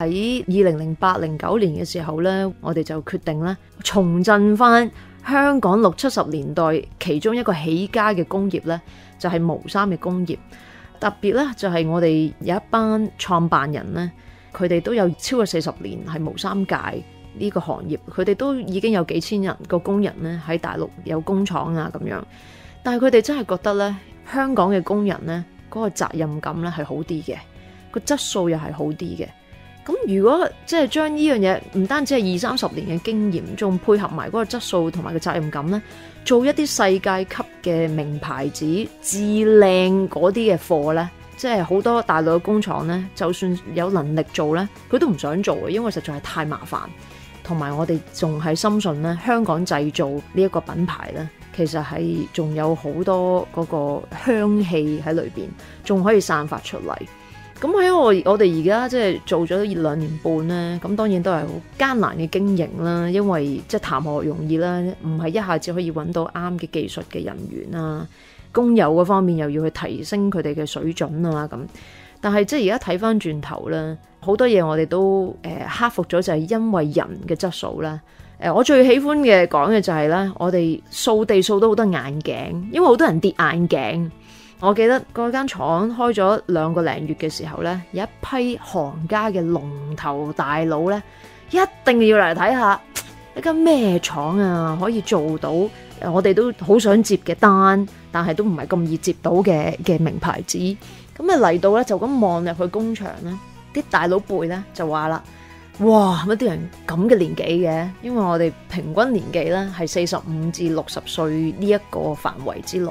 喺二零零八零九年嘅時候呢，我哋就決定咧重振翻香港六七十年代其中一個起家嘅工業呢，就係毛衫嘅工業。特別呢，就係我哋有一班創辦人呢，佢哋都有超過四十年係毛衫界呢個行業，佢哋都已經有幾千人個工人呢喺大陸有工廠啊咁樣。但係佢哋真係覺得呢，香港嘅工人呢，嗰個責任感呢係好啲嘅，個質素又係好啲嘅。咁如果即係將呢樣嘢唔單止係二三十年嘅經驗，仲配合埋嗰個質素同埋個責任感呢，做一啲世界級嘅名牌子、至靚嗰啲嘅貨呢，即係好多大陸嘅工廠呢，就算有能力做呢，佢都唔想做嘅，因為實在係太麻煩。同埋我哋仲係深信呢，香港製造呢一個品牌呢，其實係仲有好多嗰個香氣喺裏邊，仲可以散發出嚟。咁喺我我哋而家即係做咗兩年半咧，咁當然都係好艱難嘅經營啦，因為即係談何容易啦，唔係一下子可以揾到啱嘅技術嘅人員啦，工友嗰方面又要去提升佢哋嘅水準啊咁。但係即係而家睇翻轉頭啦，好多嘢我哋都誒、克服咗，就係因為人嘅質素啦。誒、我最喜歡嘅講嘅就係咧，我哋掃地掃到好多眼鏡，因為好多人跌眼鏡。我記得嗰間廠開咗兩個零月嘅時候呢，有一批行家嘅龍頭大佬呢，一定要嚟睇下一間咩廠啊，可以做到我哋都好想接嘅單，但係都唔係咁易接到嘅嘅名牌子。咁啊嚟到呢，就咁望入去工場呢，啲大佬輩呢就話啦：哇，乜啲人咁嘅年紀嘅？因為我哋平均年紀呢係四十五至六十歲呢一個範圍之內。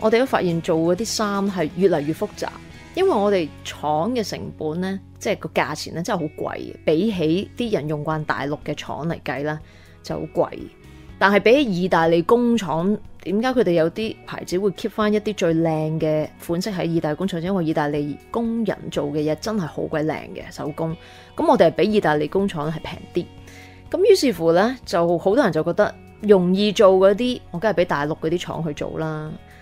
我哋都發現做嗰啲衫係越嚟越複雜，因為我哋廠嘅成本呢，即係個價錢咧真係好貴，比起啲人用慣大陸嘅廠嚟計啦，就好貴。但係比起意大利工廠，點解佢哋有啲牌子會 keep 翻一啲最靚嘅款式喺意大利工廠？因為意大利工人做嘅嘢真係好鬼靚嘅手工，咁我哋係比意大利工廠係平啲。咁於是乎呢，就好多人就覺得容易做嗰啲，我梗係俾大陸嗰啲廠去做啦。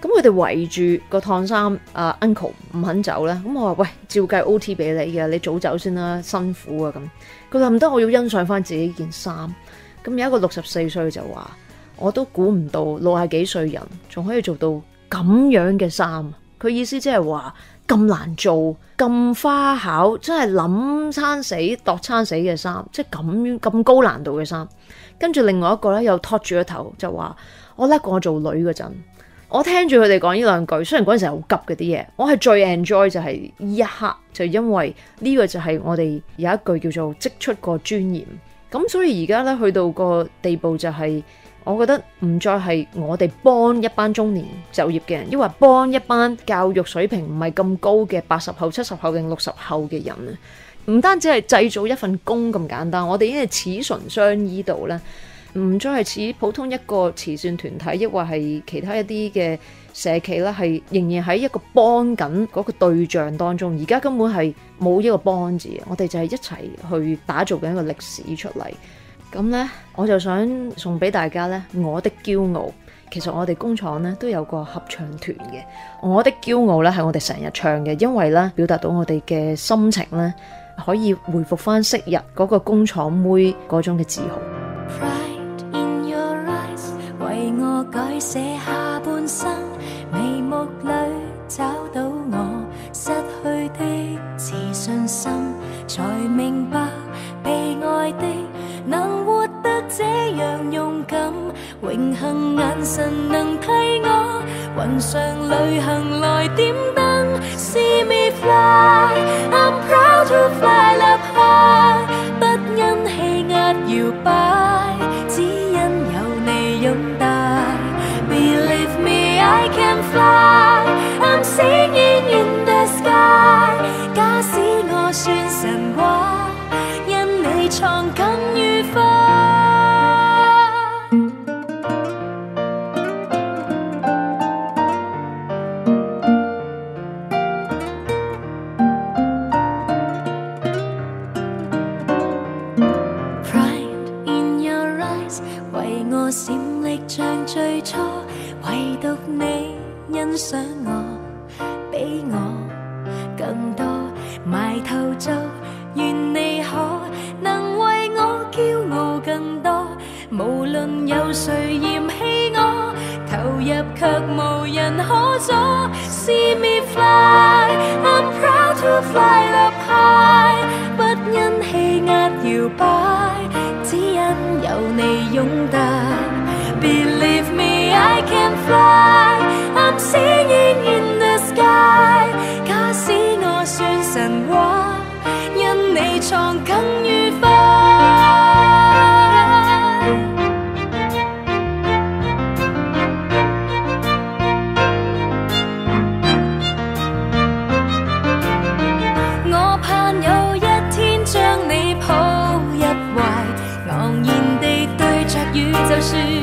咁佢哋圍住個燙衫，阿 uncle 唔肯走咧。咁我話喂，照計 OT 俾你嘅，你早走先啦，辛苦啊咁。佢話唔得，我要欣賞翻自己件衫。咁有一個六十四歲就話，我都估唔到六廿幾歲人仲可以做到咁樣嘅衫。佢意思即係話咁難做、咁花巧，真係諗餐死、度餐死嘅衫，即係咁咁高難度嘅衫。跟住另外一個咧，又托住個頭就話，我叻過我做女嗰陣。我聽住佢哋講呢兩句，雖然嗰陣時好急嘅啲嘢，我係最 enjoy 就係呢一刻，就因為呢個就係我哋有一句叫做積出個尊嚴。咁所以而家咧去到個地步就係，我覺得唔再係我哋幫一班中年就業嘅人，抑或幫一班教育水平唔係咁高嘅八十後、七十後定六十後嘅人啊。唔單止係製造一份工咁簡單，我哋已經係似唇相依度咧。唔再係似普通一個慈善團體，抑或係其他一啲嘅社企啦，係仍然喺一個幫緊嗰個對象當中。而家根本係冇一個幫字，我哋就係一齊去打造緊一個歷史出嚟。咁呢，我就想送俾大家呢，我的驕傲。其實我哋工廠呢都有個合唱團嘅，我的驕傲呢係我哋成日唱嘅，因為呢表達到我哋嘅心情呢，可以回復翻昔日嗰個工廠妹嗰種嘅自豪。我改写下半生，眉目里找到我失去的自信心，才明白被爱的能活得这样勇敢，永慶幸眼神能替我云上旅行来点 I'm singing in the sky。假使我算神話，因你創更愉快。Pride in your eyes，為我閃力像最初，唯獨你欣賞我，比我更多。埋頭做，願你可能為我驕傲更多。無論有誰嫌棄我，投入卻無人可阻。See me fly, I'm proud to fly up high，不因氣壓搖擺，只因有你擁戴。worship.